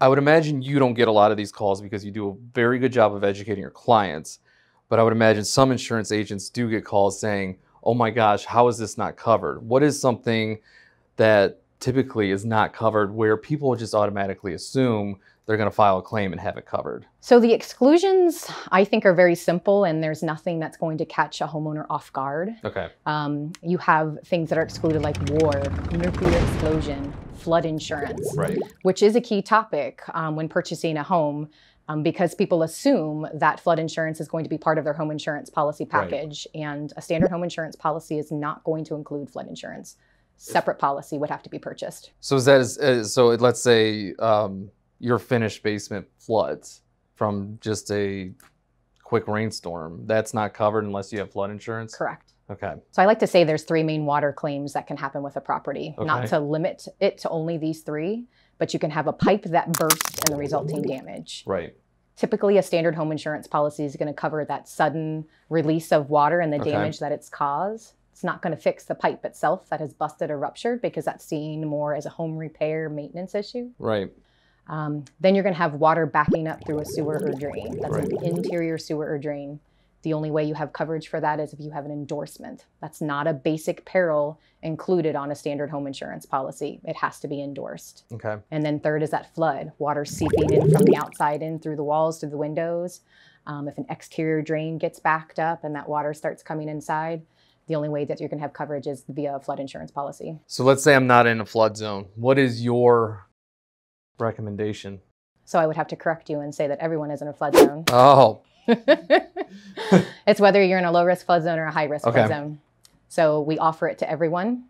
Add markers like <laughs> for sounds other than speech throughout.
I would imagine you don't get a lot of these calls because you do a very good job of educating your clients. But I would imagine some insurance agents do get calls saying, oh my gosh, how is this not covered? What is something that typically is not covered where people just automatically assume they're going to file a claim and have it covered? So the exclusions, I think, are very simple, and there's nothing that's going to catch a homeowner off guard. Okay. Um, you have things that are excluded like war, nuclear explosion, flood insurance, Right. which is a key topic um, when purchasing a home. Um, because people assume that flood insurance is going to be part of their home insurance policy Right. package, and a standard home insurance policy is not going to include flood insurance. Separate policy would have to be purchased. So is that is, uh, so? Let's say um, your finished basement floods from just a quick rainstorm. That's not covered unless you have flood insurance. Correct. Okay. So I like to say there's three main water claims that can happen with a property. Okay. Not to limit it to only these three, but you can have a pipe that bursts and the resulting damage. Right. Typically, a standard home insurance policy is going to cover that sudden release of water and the Okay. damage that it's caused. It's not going to fix the pipe itself that has busted or ruptured because that's seen more as a home repair maintenance issue. Right. Um, then you're going to have water backing up through a sewer or drain. That's Right. an interior sewer or drain. The only way you have coverage for that is if you have an endorsement. That's not a basic peril included on a standard home insurance policy. It has to be endorsed. Okay. And then third is that flood, water seeping in from the outside in through the walls, through the windows. Um, if an exterior drain gets backed up and that water starts coming inside, the only way that you're going to have coverage is via a flood insurance policy. So let's say I'm not in a flood zone. What is your recommendation? So I would have to correct you and say that everyone is in a flood zone. <laughs> Oh, <laughs> it's whether you're in a low risk flood zone or a high risk Okay. flood zone. So we offer it to everyone.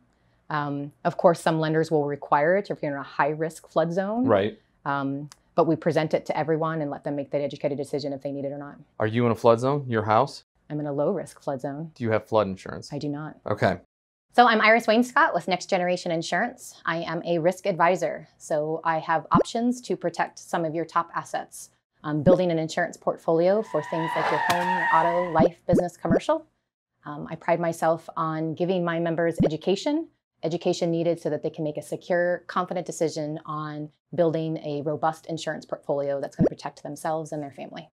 Um, of course, some lenders will require it if you're in a high risk flood zone. right. Um, but we present it to everyone and let them make that educated decision if they need it or not. Are you in a flood zone? Your house? I'm in a low risk flood zone. Do you have flood insurance? I do not. Okay. So I'm Iris Wainscott with Next Generation Insurance. I am a risk advisor. So I have options to protect some of your top assets. Um, building an insurance portfolio for things like your home, auto, life, business, commercial. Um, I pride myself on giving my members education, education needed so that they can make a secure, confident decision on building a robust insurance portfolio that's going to protect themselves and their family.